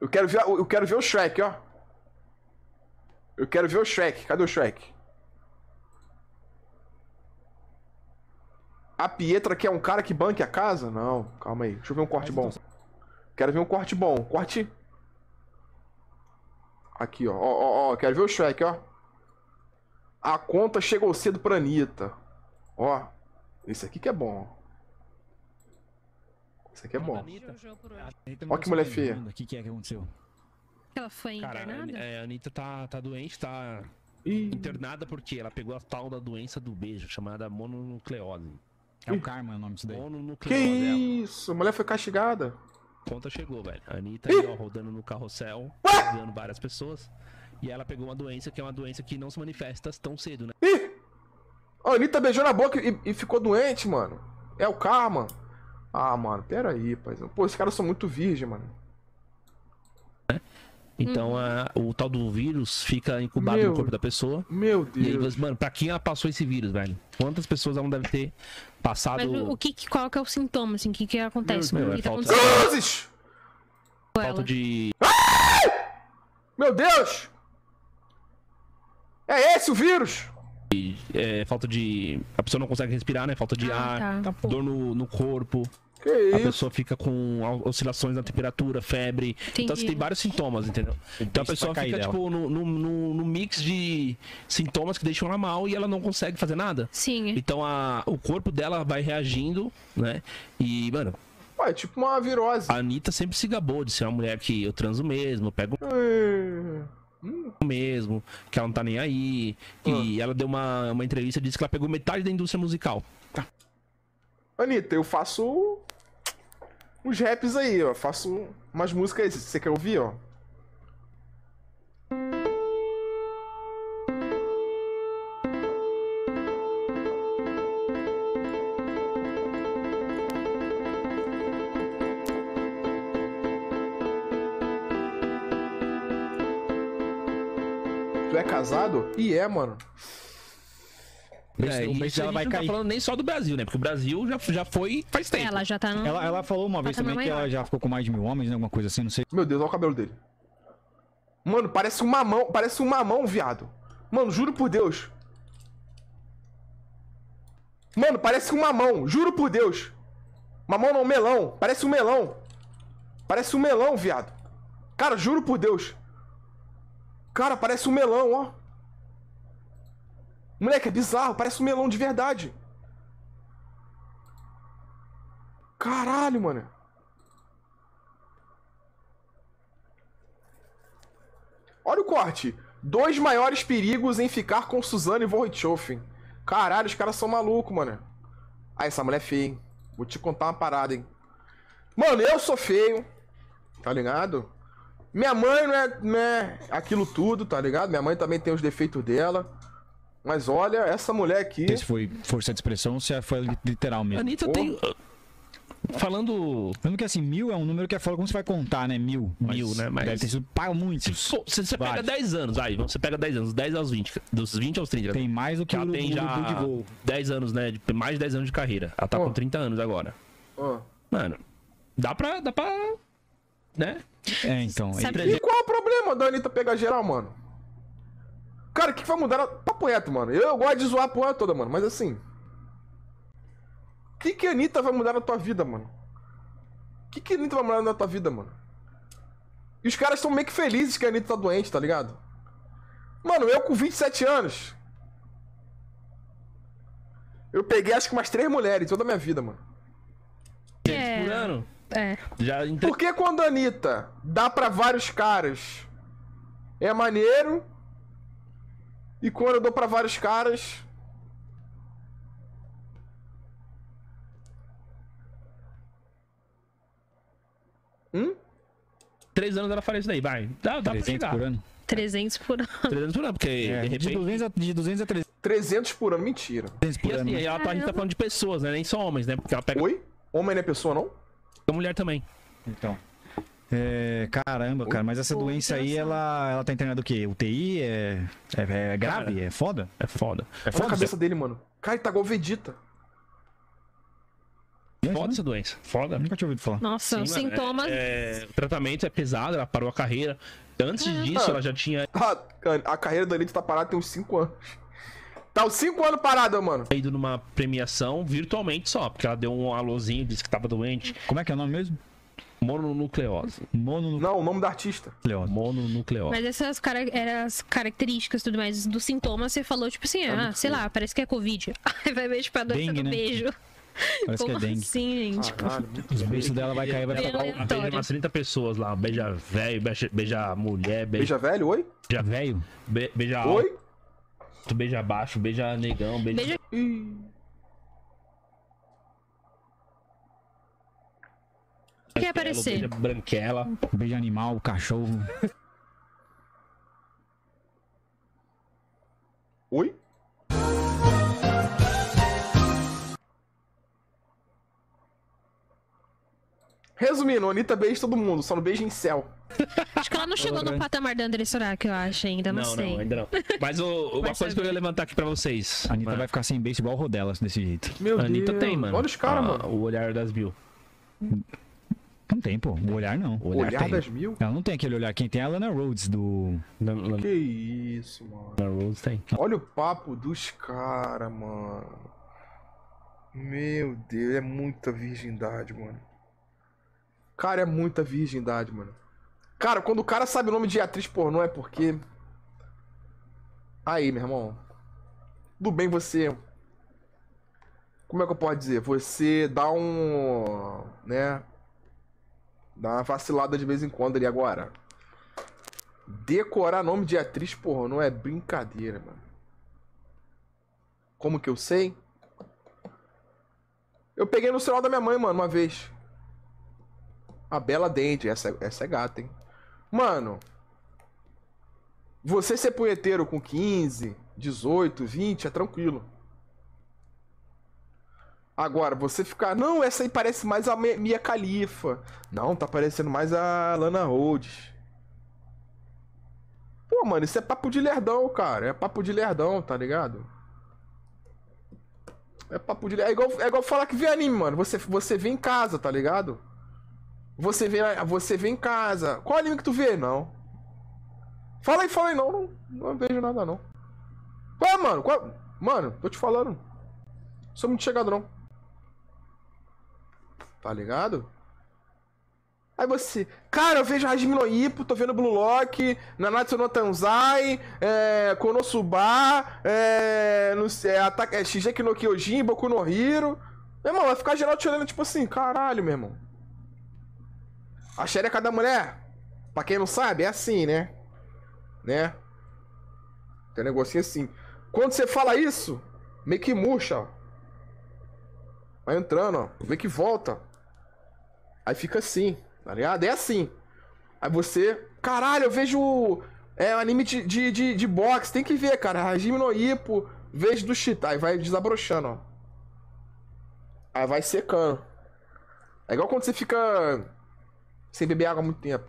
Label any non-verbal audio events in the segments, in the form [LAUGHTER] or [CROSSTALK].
Eu quero ver, eu quero ver o Shrek, ó. Eu quero ver o Shrek. Cadê o Shrek? A Pietra que é um cara que banque a casa? Não, calma aí. Deixa eu ver um corte bom. Quero ver um corte bom. Corte. Aqui, ó. Ó, ó, ó. Quero ver o Shrek, ó. A conta chegou cedo pra Anitta. Ó. Esse aqui que é bom. Esse aqui é bom. Ó que mulher feia. O que, que é que aconteceu? Ela foi Cara, internada? é, a Anitta tá, tá doente, tá Ih, internada porque ela pegou a tal da doença do beijo, chamada mononucleose. É o karma é o nome disso daí. que é. isso? A mulher foi castigada. A conta chegou, velho. A Anitta aí, ó, rodando no carrossel, pegando várias pessoas. E ela pegou uma doença que é uma doença que não se manifesta tão cedo, né? Ih! A Anitta beijou na boca e, e ficou doente, mano. É o karma. Ah, mano, pera aí, paizão. Pô, esses caras são muito virgem, mano. Então a- o tal do vírus fica incubado Meu no corpo da pessoa. Meu E aí, Deus. você- mano, pra quem ela passou esse vírus, velho? Quantas pessoas ela não deve ter passado. Mas o que, qual que é o sintoma, assim? O que que acontece? Meu Deus, que tá é falta- acontecendo Cruzes! falta de. Meu Deus! É esse o vírus? É, falta de. A pessoa não consegue respirar, né? Falta de ar, Ah, tá. dor no, no corpo. Que A isso? pessoa fica com oscilações na temperatura, febre. Então Entendi. você tem vários sintomas, entendeu? Então a pessoa fica, dela. tipo, no, no, no- no mix de sintomas que deixam ela mal e ela não consegue fazer nada. Sim. Então a, o corpo dela vai reagindo, né? E, mano, Ué, é tipo uma virose. a Anitta sempre se gabou de ser uma mulher que eu transo mesmo, eu pego É. mesmo, que ela não tá nem aí. E ela deu uma, uma entrevista e disse que ela pegou metade da indústria musical. Anitta, eu faço uns raps aí, ó. Faço umas músicas aí. Você quer ouvir, ó? Casado? E é, mano. É, o e mês isso a dela gente vai não tá cair. falando nem só do Brasil, né? Porque o Brasil já, já foi faz tempo. Ela já tá no... Ela, ela falou uma vez Patamar também que maior. ela já ficou com mais de mil homens, né? Alguma coisa assim, não sei. Meu Deus, olha o cabelo dele. Mano, parece um mamão, parece um mamão, viado. Mano, juro por Deus. Mano, parece um mamão, juro por Deus. Mamão não, melão. Parece um melão. Parece um melão, viado. Cara, juro por Deus. Cara, parece um melão, ó. Moleque, é bizarro, parece um melão de verdade. Caralho, mano. Olha o corte. Dois maiores perigos em ficar com Suzane von Richthofen. Caralho, os caras são malucos, mano. Ah, essa mulher é feia, hein? Vou te contar uma parada, hein? Mano, eu sou feio. Tá ligado? Minha mãe não é, não é aquilo tudo, tá ligado? Minha mãe também tem os defeitos dela. Mas olha, essa mulher aqui. Não sei se foi força de expressão ou se foi literal mesmo. Anitta Pô. tem. Falando. Lembra que assim, mil é um número que é foda como você vai contar, né? Mil. Mil, né? Mas- Deve ter sido para muito. Pô, Você, você pega Vários. 10 anos, aí, você pega 10 anos, 10 aos 20, dos 20 aos 30. Tem mais do que ela o tem já de voo. 10 anos, né? de- Mais de 10 anos de carreira. Ela tá Ó. com 30 anos agora. Ah. Mano, dá pra. Dá pra. Né? É, então. Sabe- ele- E qual é o problema da Anitta pegar geral, mano? Cara, o que, que vai mudar? na- Papo reto, mano. Eu gosto de zoar a porra toda, mano. Mas assim. O que, que a Anitta vai mudar na tua vida, mano? O que, que a Anitta vai mudar na tua vida, mano? E os caras estão meio que felizes que a Anitta tá doente, tá ligado? Mano, eu com 27 anos. Eu peguei acho que umas três mulheres toda a minha vida, mano. É. Por ano. É. Já entre... Por que quando a Anitta dá pra vários caras é maneiro e quando eu dou pra vários caras Hum? 3 anos ela faria isso daí, vai. Dá, dá pra 300 chegar. por ano. 300 por ano. 300 por ano, porque É, de de, repente. 200 a, de 200 a 300 300 por ano, mentira. por E ano. assim, né? ela tá, a gente tá falando de pessoas, né? Nem só homens, né? Porque ela pega Oi? Homem não é pessoa, não? A mulher também. Então. É, caramba, cara, mas essa Pô, doença aí, ela, ela tá internada o quê? UTI? É, é, é grave? É foda? É foda. É Olha a foda. cabeça dele, mano. Cara, ele tá igual o Vegeta. Foda essa doença. Foda. Nunca tinha ouvido falar. Nossa, Sim, os mano, sintomas. é- é, o tratamento é pesado, ela parou a carreira. Antes disso, ela já tinha Tá, a carreira da Anitta tá parada tem uns 5 anos. Tá uns 5 anos parada, mano. ido numa premiação virtualmente só, porque ela deu um alôzinho, disse que tava doente. Como é que é o nome mesmo? Mononucleose. Mononucleose. Não, o nome da artista. Mononucleose. Mas essas cara... eram as características e tudo mais dos sintomas, você falou, tipo assim, ah, muito sei feio. lá, parece que é Covid. [LAUGHS] Aí vai ver, tipo, a doença Dengue, do né? beijo. [LAUGHS] Parece que é Como dengue. assim, gente? Caralho, Os beijos dela vai cair, vai ficar. beija umas 30 pessoas lá. Beija velho, beija, beija mulher, beija, Beija velho, oi? beija, Velho. be- beija Oi? Alto, beija baixo, beija negão, beija. Beija- Ih. Quer aparecer? Beija branquela. Beijo animal, cachorro. Oi? Resumindo, a Anitta beija todo mundo, só não beija em céu. Acho que ela não chegou no patamar da André Surak, eu acho, ainda, não, Não, sei. não, ainda não. Mas o- uma Vai coisa que eu saber. ia levantar aqui pra vocês. A Anitta Mano, vai ficar sem beijo igual o Rodelas desse jeito. Meu a Anitta tem, mano. Olha os caras, Ah, mano. O olhar das mil. Não tem, pô. O olhar não. O olhar, Olhar tem. das mil? Ela não tem aquele olhar. Quem tem é a Lana Rhodes do. Na, na, Que isso, mano. na Rose tem. Olha o papo dos caras, mano. Meu Deus, é muita virgindade, mano. Cara, é muita virgindade, mano. Cara, quando o cara sabe o nome de atriz pornô é porque. Aí, meu irmão. Tudo bem você. Como é que eu posso dizer? Você dá um. né? Dá uma vacilada de vez em quando ali agora. Decorar nome de atriz pornô é brincadeira, mano. Como que eu sei? Eu peguei no celular da minha mãe, mano, uma vez. A Bela Dente, essa, essa é gata, hein? Mano, você ser punheteiro com 15, 18, 20 é tranquilo. Agora, você ficar, não, essa aí parece mais a Mi- Mia Khalifa. Não, tá parecendo mais a Lana Rhodes. Pô, mano, isso é papo de lerdão, cara. É papo de lerdão, tá ligado? É papo de lerdão. É igual, é igual falar que vê anime, mano. Você, você vê em casa, tá ligado? Você vê, você vê em casa. Qual anime que tu vê? Não. Fala aí, fala aí. Não, não, não vejo nada, não. Ué, mano, qual... Mano, tô te falando. Sou muito chegado, não. Tá ligado? Aí você, cara, eu vejo Hajime no tô vendo Blue Lock, Nanatsu no Tanzai, é, Konosuba, é, não sei, Ataque, é, Shigeki no Kyojin, Boku no Hiro. Meu irmão, vai ficar geral te olhando tipo assim, caralho, meu irmão. A xereca da mulher, pra quem não sabe, é assim, né? Né? Tem um negocinho assim. Quando você fala isso, meio que murcha, ó. Vai entrando, ó. Meio que volta. Aí fica assim, tá ligado? É assim. Aí você. Caralho, eu vejo. É anime de, de, de, de boxe. Tem que ver, cara. Hajime no Ippo. Vejo do Chita. Aí vai desabrochando, ó. Aí vai secando. É igual quando você fica. Sem beber água há muito tempo.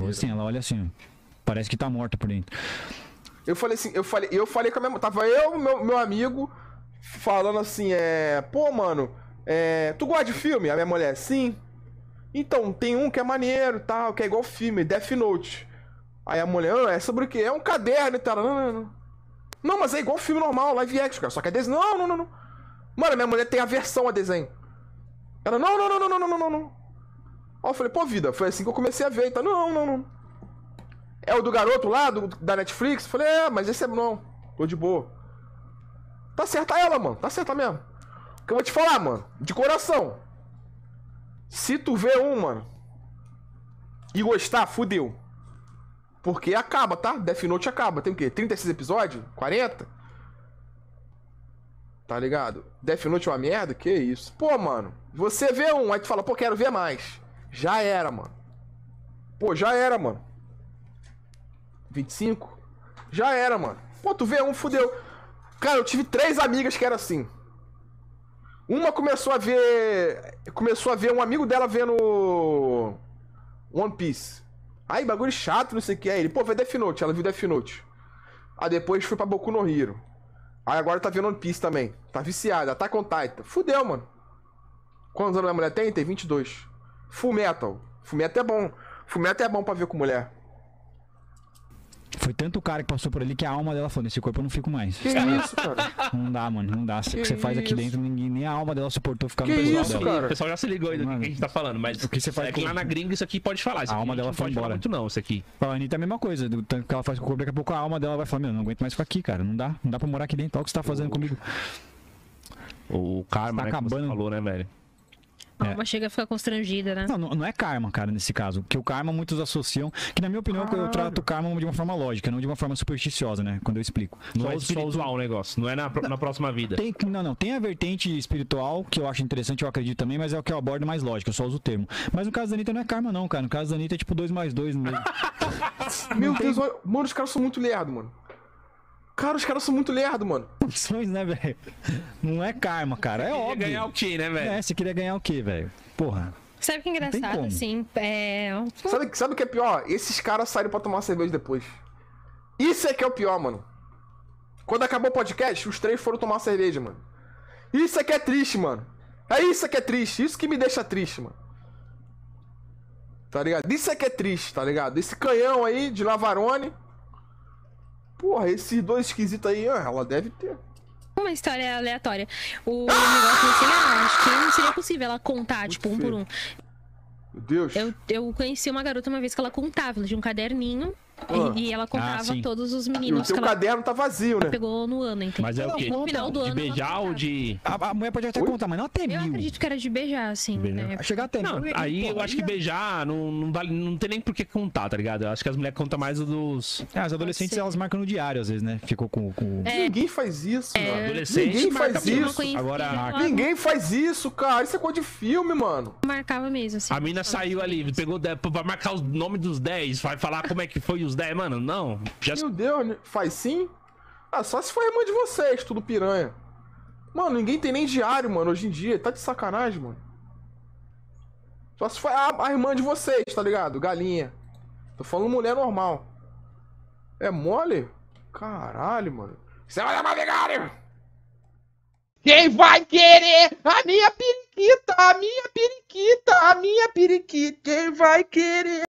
Rhodes tem, ela olha assim. Parece que tá morta por dentro. Eu falei assim, eu falei, eu falei com a minha Tava eu, meu, meu amigo, falando assim, é. Pô, mano, é. Tu gosta de filme? A minha mulher, sim. Então, tem um que é maneiro e tal, que é igual filme, Death Note. Aí a mulher, ah, é sobre o quê? É um caderno e tal. Não, não, não. Não, mas é igual filme normal, live action, cara. Só que é desenho. Não, não, não, não. Mano, minha mulher tem aversão a desenho. Ela, não, não, não, não, não, não, não, Ó, eu falei, pô, vida, foi assim que eu comecei a ver. Então, não, não, não. É o do garoto lá, do, da Netflix? Eu falei, é, mas esse é não. Tô de boa. Tá certa ela, mano. Tá certa mesmo. Que eu vou te falar, mano. De coração. Se tu vê um, mano, e gostar, fudeu. Porque acaba, tá? Death Note acaba. Tem o quê? 36 episódios? 40? Tá ligado? Death Note é uma merda? Que isso? Pô, mano, você vê um, aí tu fala, pô, quero ver mais. Já era, mano. Pô, já era, mano. 25? Já era, mano. Pô, tu vê um, fudeu. Cara, eu tive três amigas que era assim. Uma começou a ver. Começou a ver um amigo dela vendo. One Piece. Aí, bagulho chato, não sei o que. Aí ele, pô, vê Death Note. Ela viu Death Note. Aí depois foi pra Boku no Hero. Aí agora tá vendo One Piece também. Tá viciada, tá com Titan. Fudeu, mano. Quantos anos a mulher tem? Tem 22. Full Metal. Full Metal é bom. Full Metal é bom pra ver com mulher. Foi tanto cara que passou por ali que a alma dela falou: nesse corpo eu não fico mais. Que isso, cara? Não dá, mano, não dá. O que você faz aqui dentro, ninguém, nem a alma dela suportou ficar Que no pessoal isso, dela. cara? O pessoal já se ligou aí do que a gente tá falando, mas o que você faz é que com- lá na gringa isso aqui pode falar. Isso A alma dela foi embora. muito não, isso aqui. A Anitta é a mesma coisa, do tanto que ela faz com o corpo, daqui a pouco a alma dela vai falar, meu, não aguento mais ficar aqui, cara. Não dá, não dá pra morar aqui dentro. Olha o que você tá fazendo comigo. O karma, Tá né, acabando. falou, né, velho? A É. alma chega a ficar constrangida, né? Não, não, é karma, cara, nesse caso. Porque o karma muitos associam. Que na minha opinião eu Caralho. trato o karma de uma forma lógica, não de uma forma supersticiosa, né? Quando eu explico. Não Só é os- espiritual o negócio, não é na, na próxima vida. Tem, não, não. Tem a vertente espiritual, que eu acho interessante, eu acredito também, mas é o que eu abordo mais lógico, eu só uso o termo. Mas no caso da Anitta não é karma, não, cara. No caso da Anitta é tipo 2 mais 2 mesmo. [LAUGHS] Meu Deus, mano, os caras são muito lerdo, mano. Cara, os caras são muito lerdo, mano. [LAUGHS] Opções, né, velho? Não é karma, cara. É Queria óbvio. ganhar o quê, né, velho? É, você queria ganhar o quê, velho? Porra. Sabe que é engraçado, assim? É. Sabe, sabe o que é pior? Esses caras saíram pra tomar cerveja depois. Isso é que é o pior, mano. Quando acabou o podcast, os três foram tomar cerveja, mano. Isso é que é triste, mano. É isso que é triste. Isso que me deixa triste, mano. Tá ligado? Isso é que é triste, tá ligado? Esse canhão aí de Lavarone. Porra, esses dois esquisitos aí, ela deve ter. Uma história aleatória. O negócio assim, ah, acho que não seria possível ela contar, tipo, um por um. Meu Deus. Eu, eu conheci uma garota uma vez que ela contava, ela tinha um caderninho Ah. e, e ela contava sim. todos os E o meninos que teu ela caderno tá vazio, né? pegou no ano, entendeu? Mas é o quê? No final do De ano. beijar ou de. A, a mulher pode até Oi? contar, mas não até Eu mil. acredito que era de beijar, assim, Beijar. né? Chegar até Não, mil. aí Pô, eu acho que é- beijar não, não, vale, não tem nem por que contar, tá ligado? Eu acho que as mulheres contam mais o dos. É, as adolescentes elas marcam no diário, às vezes, né? Ficou com. com... É. Ninguém faz isso, mano. Adolescente Ninguém faz isso. Agora- Ninguém faz isso, cara. Isso é coisa de filme, mano. marcava mesmo, assim. A mina saiu ali, pegou pra marcar o nome dos 10, vai falar como é que foi os 10, mano. Não, já Meu Deus, né? faz sim? Ah, só se for a irmã de vocês, tudo piranha. Mano, ninguém tem nem diário, mano, hoje em dia. Tá de sacanagem, mano. Só se for a, a irmã de vocês, tá ligado? Galinha. Tô falando mulher normal. É mole? Caralho, mano. Você vai levar vigário! Quem vai querer a minha periquita, a minha periquita, a minha periquita? Quem vai querer?